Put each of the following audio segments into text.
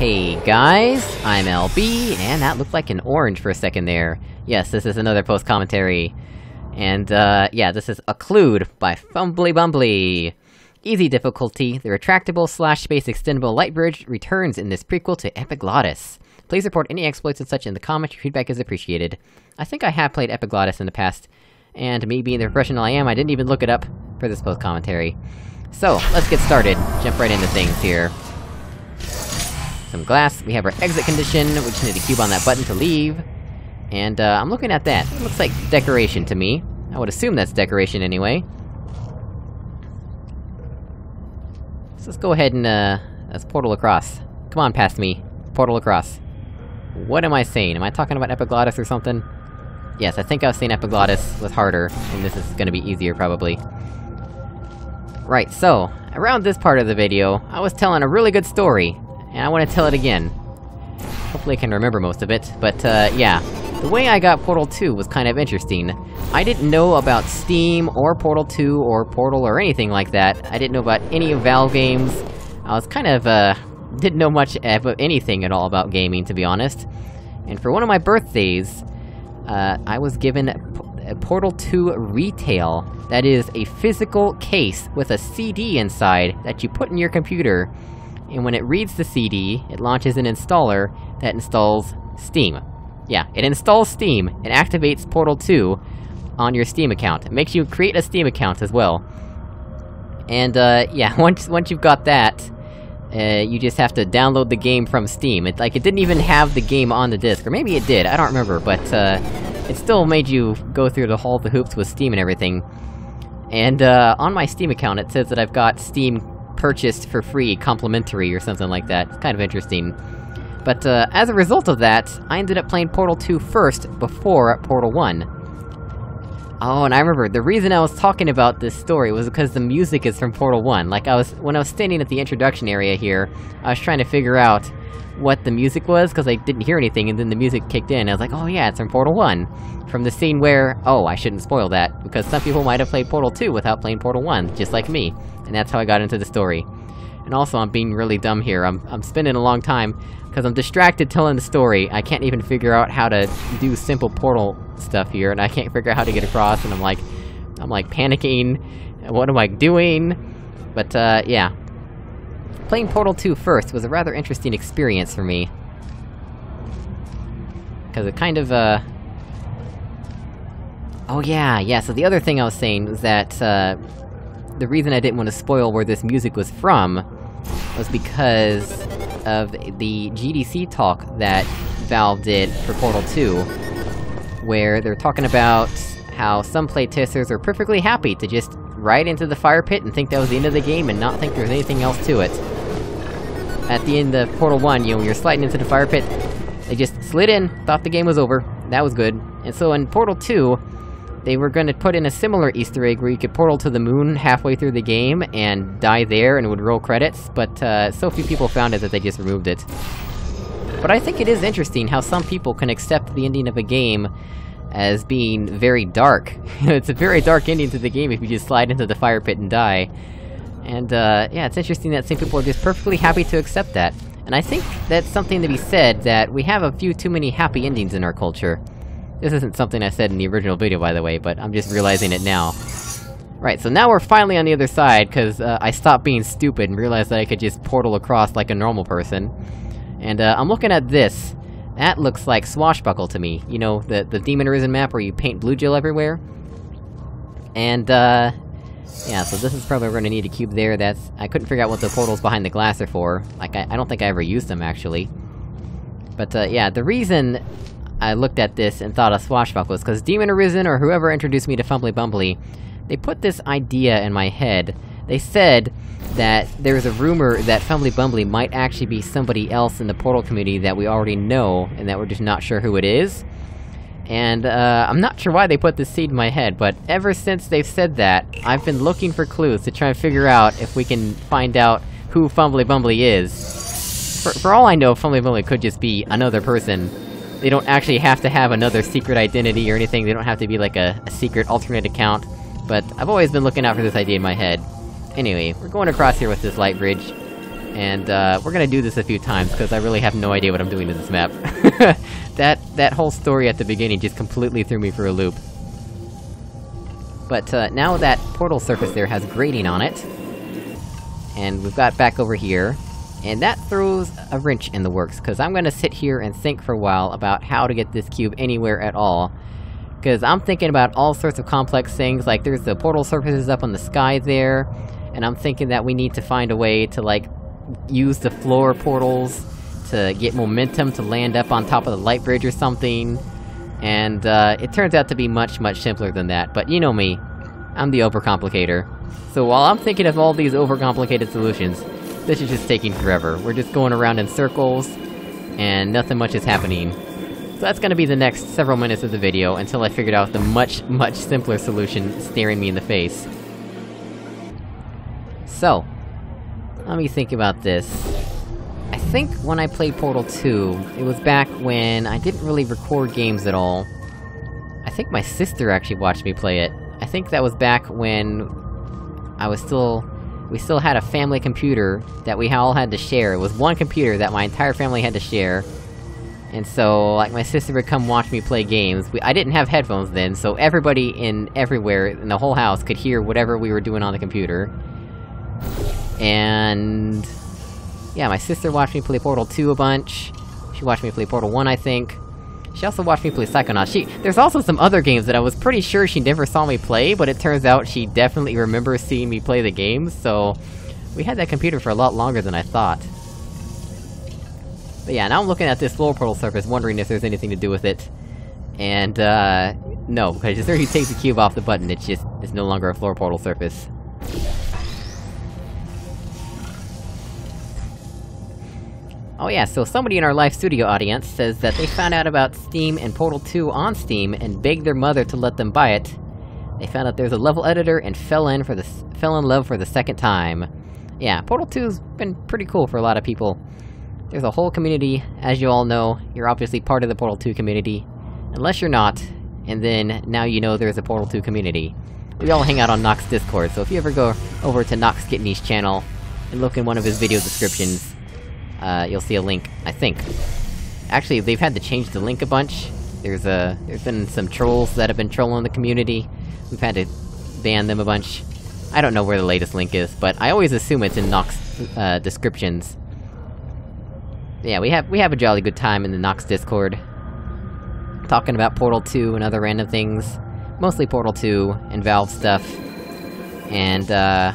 Hey guys, I'm LB, and that looked like an orange for a second there. Yes, this is another post-commentary. And, uh, yeah, this is Occlude by Fumbly Bumbly. Easy difficulty, the retractable slash space extendable light bridge returns in this prequel to Epiglottis. Please report any exploits and such in the comments, your feedback is appreciated. I think I have played Epiglottis in the past, and me being the professional I am, I didn't even look it up for this post-commentary. So, let's get started. Jump right into things here. Some glass, we have our exit condition, we just need to cube on that button to leave. And, uh, I'm looking at that. It looks like decoration to me. I would assume that's decoration anyway. So let's go ahead and, uh, let's portal across. Come on past me. Portal across. What am I saying? Am I talking about epiglottis or something? Yes, I think I was saying epiglottis was harder, and this is gonna be easier, probably. Right, so, around this part of the video, I was telling a really good story, and I want to tell it again. Hopefully I can remember most of it, but, uh, yeah. The way I got Portal 2 was kind of interesting. I didn't know about Steam, or Portal 2, or Portal, or anything like that. I didn't know about any Valve games. I was kind of, uh, didn't know much of anything at all about gaming, to be honest. And for one of my birthdays, uh, I was given a Portal 2 Retail. That is a physical case with a CD inside that you put in your computer, and when it reads the CD, it launches an installer that installs Steam. Yeah, it installs Steam, and activates Portal 2 on your Steam account. It makes you create a Steam account as well. And, uh, yeah, once- once you've got that, uh, you just have to download the game from Steam. It- like, it didn't even have the game on the disc, or maybe it did, I don't remember, but, uh, it still made you go through the whole the hoops with Steam and everything. And, uh, on my Steam account, it says that I've got Steam purchased for free, complimentary, or something like that. It's kind of interesting. But, uh, as a result of that, I ended up playing Portal 2 first, before Portal 1. Oh, and I remember, the reason I was talking about this story was because the music is from Portal 1. Like, I was- when I was standing at the introduction area here, I was trying to figure out what the music was, because I didn't hear anything, and then the music kicked in, I was like, oh yeah, it's from Portal 1! From the scene where- oh, I shouldn't spoil that, because some people might have played Portal 2 without playing Portal 1, just like me. And that's how I got into the story. And also, I'm being really dumb here, I'm- I'm spending a long time, because I'm distracted telling the story, I can't even figure out how to do simple portal stuff here, and I can't figure out how to get across, and I'm like... I'm like panicking, what am I doing? But, uh, yeah. Playing Portal 2 first was a rather interesting experience for me. Because it kind of, uh... Oh yeah, yeah, so the other thing I was saying was that, uh... The reason I didn't want to spoil where this music was from was because of the GDC talk that Valve did for Portal 2, where they're talking about how some playtesters are perfectly happy to just ride into the fire pit and think that was the end of the game and not think there's anything else to it. At the end of Portal 1, you know, you're sliding into the fire pit, they just slid in, thought the game was over, that was good. And so in Portal 2, they were gonna put in a similar easter egg where you could portal to the moon halfway through the game and die there and it would roll credits, but uh, so few people found it that they just removed it. But I think it is interesting how some people can accept the ending of a game as being very dark. it's a very dark ending to the game if you just slide into the fire pit and die. And, uh, yeah, it's interesting that some people are just perfectly happy to accept that. And I think that's something to be said, that we have a few too many happy endings in our culture. This isn't something I said in the original video, by the way, but I'm just realizing it now. Right, so now we're finally on the other side, because uh, I stopped being stupid and realized that I could just portal across like a normal person. And uh, I'm looking at this. That looks like Swashbuckle to me. You know, the, the Demon Arisen map where you paint blue gel everywhere? And, uh... Yeah, so this is probably we're gonna need a cube there, that's- I couldn't figure out what the portals behind the glass are for. Like, I, I don't think I ever used them, actually. But, uh, yeah, the reason I looked at this and thought of Swashbuckle was because Demon Arisen, or whoever introduced me to Fumbly Bumbly, they put this idea in my head. They said that there's a rumor that Fumbly Bumbly might actually be somebody else in the Portal community that we already know, and that we're just not sure who it is. And, uh, I'm not sure why they put this seed in my head, but ever since they've said that, I've been looking for clues to try and figure out if we can find out who Fumbly Bumbly is. For, for all I know, Fumbly Bumbly could just be another person. They don't actually have to have another secret identity or anything, they don't have to be like a, a secret alternate account. But I've always been looking out for this idea in my head. Anyway, we're going across here with this light bridge. And, uh, we're gonna do this a few times, because I really have no idea what I'm doing to this map. that- that whole story at the beginning just completely threw me for a loop. But, uh, now that portal surface there has grating on it, and we've got back over here, and that throws a wrench in the works, because I'm gonna sit here and think for a while about how to get this cube anywhere at all. Because I'm thinking about all sorts of complex things, like there's the portal surfaces up on the sky there, and I'm thinking that we need to find a way to, like, use the floor portals to get momentum to land up on top of the light bridge or something. And, uh, it turns out to be much, much simpler than that, but you know me. I'm the overcomplicator. So while I'm thinking of all these overcomplicated solutions, this is just taking forever. We're just going around in circles, and nothing much is happening. So that's gonna be the next several minutes of the video, until I figured out the much, much simpler solution staring me in the face. So, let me think about this. I think when I played Portal 2, it was back when I didn't really record games at all. I think my sister actually watched me play it. I think that was back when... I was still... We still had a family computer that we all had to share. It was one computer that my entire family had to share. And so, like, my sister would come watch me play games. We, I didn't have headphones then, so everybody in everywhere in the whole house could hear whatever we were doing on the computer. And... Yeah, my sister watched me play Portal 2 a bunch. She watched me play Portal 1, I think. She also watched me play Psychonauts. She- there's also some other games that I was pretty sure she never saw me play, but it turns out she definitely remembers seeing me play the games, so... We had that computer for a lot longer than I thought. But yeah, now I'm looking at this floor portal surface, wondering if there's anything to do with it. And, uh... No, because as soon as you take the cube off the button, it's just- it's no longer a floor portal surface. Oh yeah, so somebody in our live studio audience says that they found out about Steam and Portal 2 on Steam and begged their mother to let them buy it. They found out there's a level editor and fell in for the fell in love for the second time. Yeah, Portal 2's been pretty cool for a lot of people. There's a whole community, as you all know, you're obviously part of the Portal 2 community. Unless you're not, and then now you know there's a Portal 2 community. We all hang out on Nox Discord, so if you ever go over to Nox Kitney's channel, and look in one of his video descriptions, uh, you'll see a link, I think. Actually, they've had to change the link a bunch. There's, uh, there's been some trolls that have been trolling the community. We've had to ban them a bunch. I don't know where the latest link is, but I always assume it's in Nox, uh, descriptions. Yeah, we have- we have a jolly good time in the Nox Discord. Talking about Portal 2 and other random things. Mostly Portal 2, and Valve stuff. And, uh...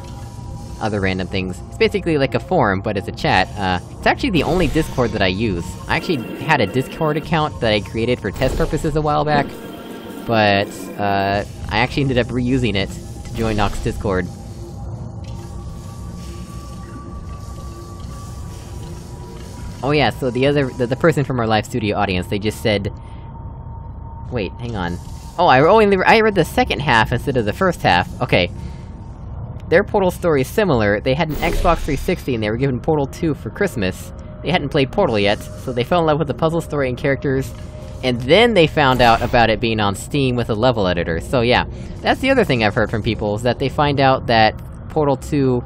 Other random things. It's basically like a forum, but it's a chat. Uh, it's actually the only Discord that I use. I actually had a Discord account that I created for test purposes a while back. But, uh, I actually ended up reusing it to join Nox Discord. Oh yeah, so the other- the, the person from our live studio audience, they just said... Wait, hang on. Oh, I only- I read the second half instead of the first half. Okay. Their Portal story is similar, they had an Xbox 360 and they were given Portal 2 for Christmas. They hadn't played Portal yet, so they fell in love with the puzzle story and characters, and then they found out about it being on Steam with a level editor. So yeah, that's the other thing I've heard from people, is that they find out that Portal 2,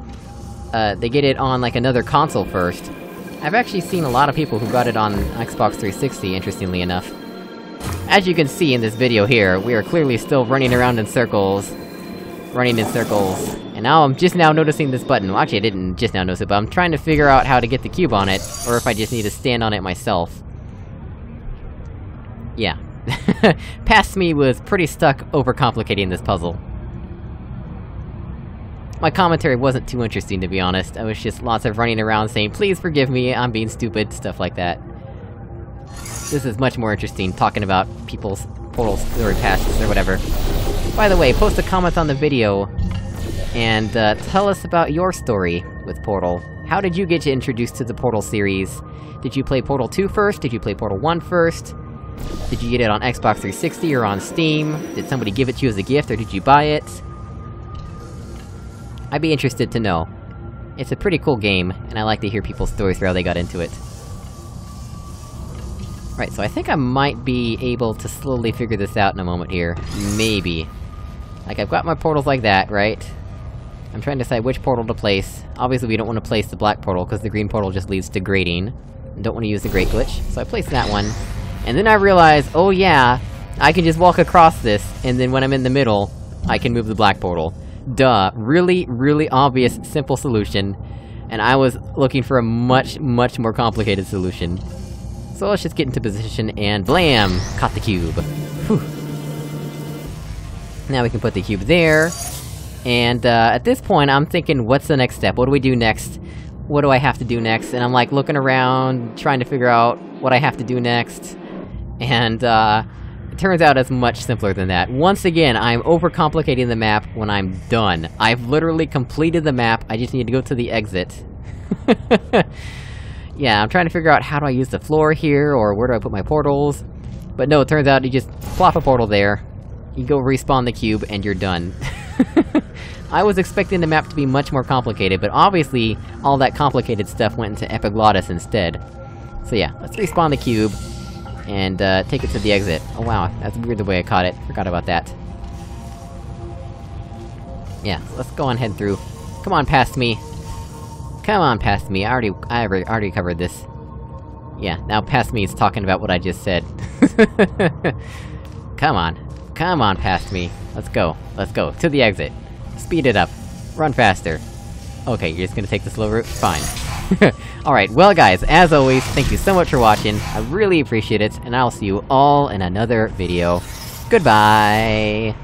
uh, they get it on, like, another console first. I've actually seen a lot of people who got it on Xbox 360, interestingly enough. As you can see in this video here, we are clearly still running around in circles, running in circles, and now I'm just now noticing this button. Well, actually I didn't just now notice it, but I'm trying to figure out how to get the cube on it, or if I just need to stand on it myself. Yeah. Past me was pretty stuck overcomplicating this puzzle. My commentary wasn't too interesting, to be honest. I was just lots of running around saying, please forgive me, I'm being stupid, stuff like that. This is much more interesting, talking about people's portal story pasts or whatever. By the way, post a comment on the video, and, uh, tell us about your story with Portal. How did you get introduced to the Portal series? Did you play Portal 2 first? Did you play Portal 1 first? Did you get it on Xbox 360 or on Steam? Did somebody give it to you as a gift, or did you buy it? I'd be interested to know. It's a pretty cool game, and I like to hear people's stories for how they got into it. Right, so I think I might be able to slowly figure this out in a moment here. Maybe. Like, I've got my portals like that, right? I'm trying to decide which portal to place. Obviously we don't want to place the black portal, because the green portal just leads to grating. Don't want to use the Grate Glitch, so I place that one. And then I realize, oh yeah, I can just walk across this, and then when I'm in the middle, I can move the black portal. Duh. Really, really obvious, simple solution. And I was looking for a much, much more complicated solution. So let's just get into position, and blam! Caught the cube. Whew. Now we can put the cube there. And, uh, at this point, I'm thinking, what's the next step? What do we do next? What do I have to do next? And I'm like, looking around, trying to figure out what I have to do next. And, uh... It turns out it's much simpler than that. Once again, I'm overcomplicating the map when I'm done. I've literally completed the map, I just need to go to the exit. yeah, I'm trying to figure out how do I use the floor here, or where do I put my portals. But no, it turns out you just plop a portal there, you go respawn the cube, and you're done. I was expecting the map to be much more complicated, but obviously, all that complicated stuff went into Epiglottis instead. So yeah, let's respawn the cube, and, uh, take it to the exit. Oh wow, that's weird the way I caught it. Forgot about that. Yeah, let's go on head through. Come on past me! Come on past me, I already- I already, already covered this. Yeah, now past me is talking about what I just said. Come on. Come on past me. Let's go. Let's go. To the exit. Speed it up. Run faster. Okay, you're just gonna take the slow route? Fine. Alright, well guys, as always, thank you so much for watching, I really appreciate it, and I'll see you all in another video. Goodbye!